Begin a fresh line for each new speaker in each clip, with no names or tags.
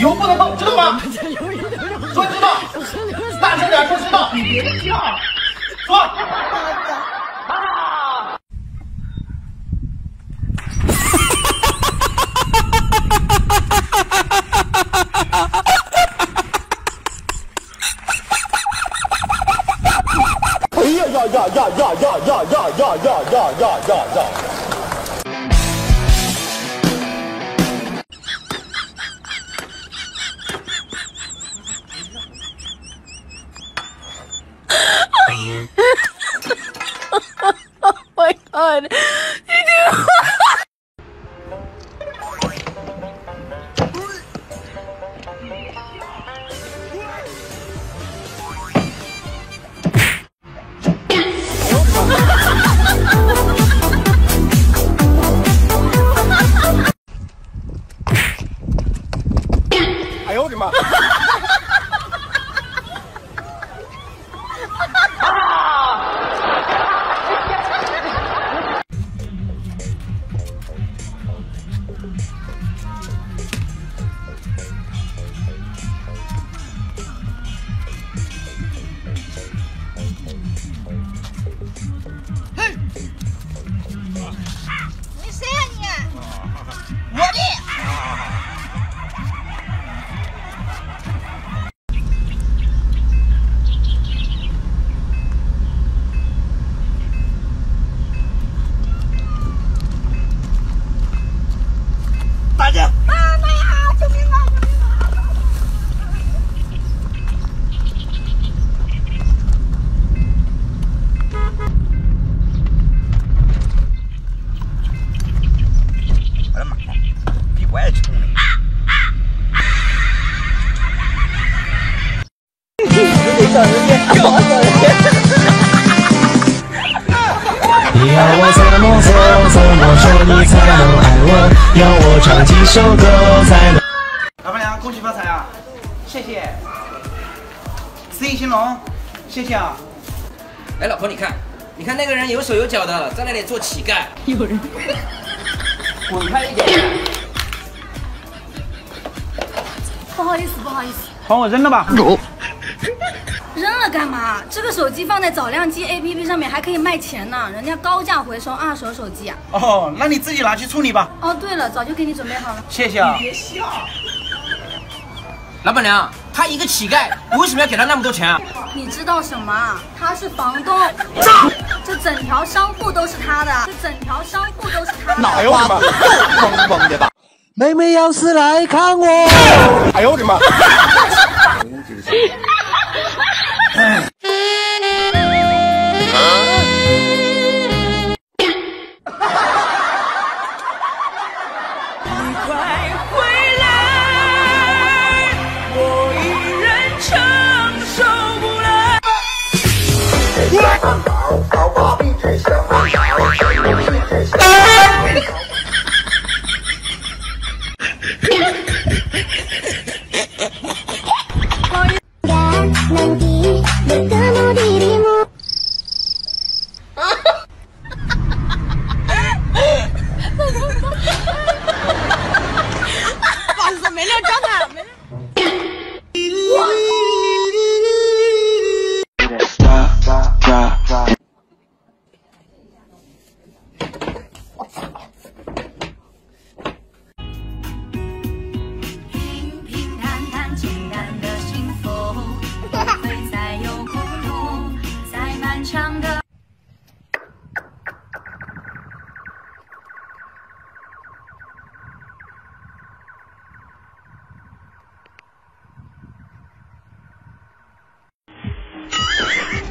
油不能碰，知道吗？说知道，大声点说知道，你别笑，说。
呀呀呀呀呀呀呀呀呀呀呀呀！
我怎么做，怎么说你才能爱我？要我唱几首歌才能？
老板娘，恭喜发财啊！谢谢。生意兴隆，谢谢啊。
哎，老婆，你看，你看那个人有手有脚的，在那里做乞丐。有人。滚开一点！
不好意思，不好意思。
帮我扔了吧。
扔了干嘛？这个手机放在找靓机 APP 上面还可以卖钱呢，人家高价回收二手手机啊。
哦，那你自己拿去处理吧。
哦，对了，早就给你准备好了。
谢谢啊。别笑。
老板娘，他一个乞丐，你为什么要给他那么多钱啊？
你知道什么？他是房东。这整条商铺都是他的，这整条商铺都是他的。
哪有什么？疯疯的吧？
妹妹要是来看我，
哎呦我的妈！汉堡老八秘制小汉堡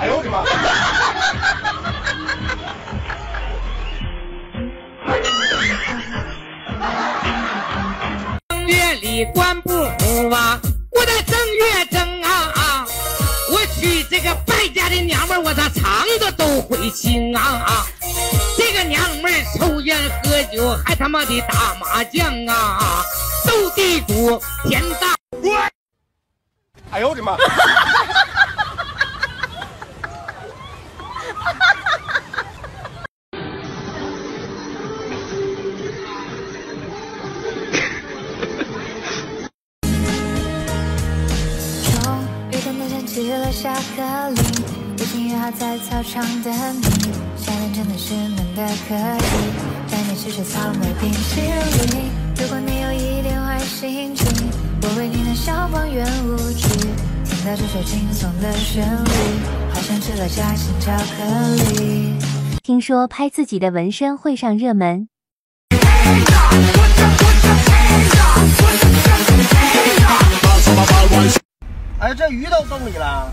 哎呦我的妈！
正月里关不服啊，我的正月正啊啊，我娶这个败家的娘们我咋藏着都会心啊啊。这个娘们抽烟喝酒，还他妈的打麻将啊，斗地主，田大。
哎呦我的妈！
终于等到下起了下课铃。
已经约好在操场等你。夏天真的是闷的可以，带你去吃草莓冰淇淋。如果你有一点坏心情，我为你弹小邦圆舞曲。听到这首轻松的旋律，好像吃了夹心巧克力。
听说拍自己的纹身会上热门。
哎，这鱼都冻里了。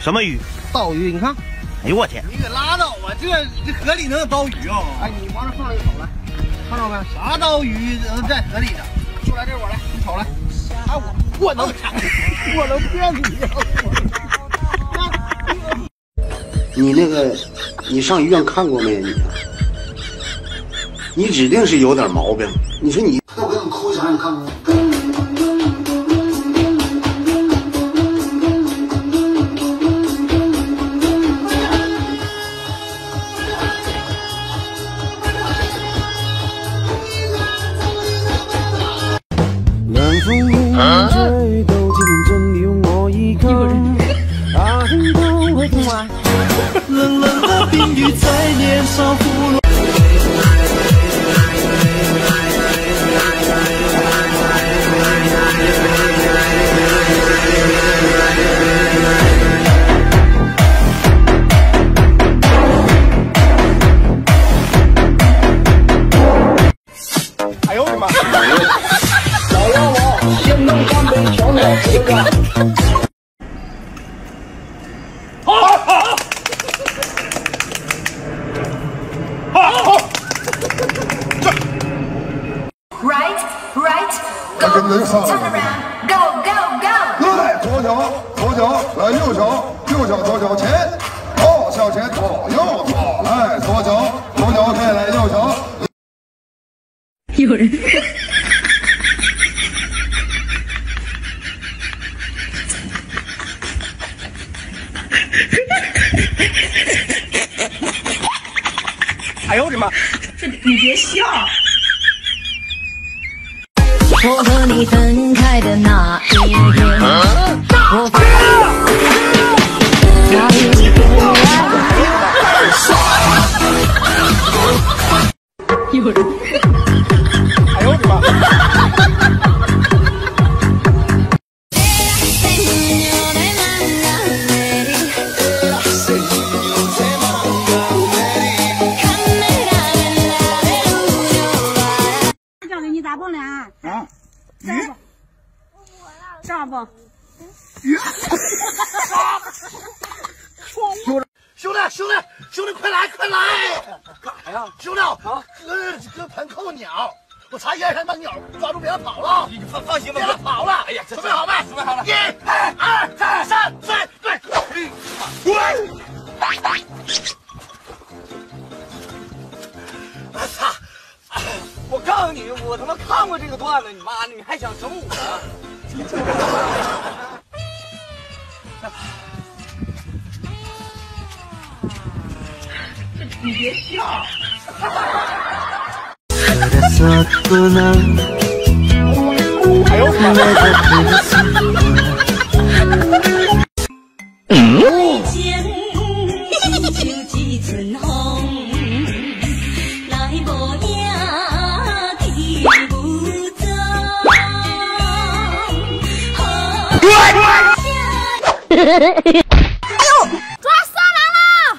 什么鱼？
刀鱼，你看。
哎呦我天！
你可拉倒吧，这这河里能有刀鱼啊？哎，你往这放一个瞅来，看着没？啥刀鱼能在河里的？就来这我来，你瞅来。哎，我我能我能骗你呀！
你那个，你上医院看过没？你，你指定是有点毛病。你说你，那我给你抠一下，让你看看。
Turn around, go, go, go.
来，左脚，左脚，来右脚，右脚左脚前，哦，向前左右左，来左脚，左脚再来右脚。
有人。
哎呦我的妈！
这你别笑。
我和你分开的那一天，我
给你打蹦俩。
啊，
这不。
兄弟，兄弟，兄弟，快来，快来！干啥呀？兄弟啊，搁搁盆扣鸟，我查一二三把鸟抓住，别跑了。你放放心吧，别跑了。哎呀，准备好没？准备好了。一、看过这个段子，你妈的，你还想整我？你别笑。
抓色狼了！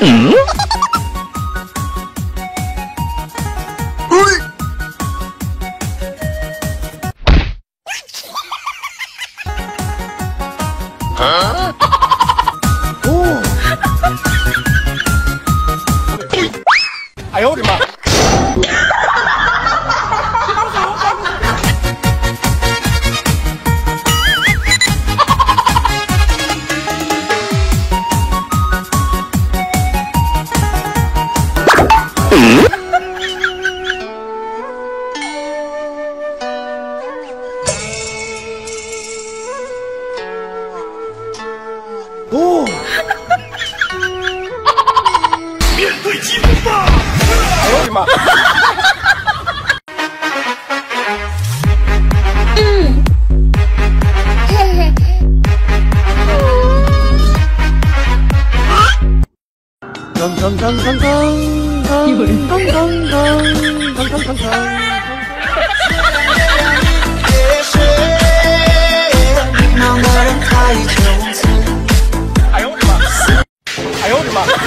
哎 哦。面对疾
风
吧！我 的妈！
噔噔噔噔噔噔
噔噔
噔噔噔噔噔噔。哈
哈哈哈哈哈！ 막.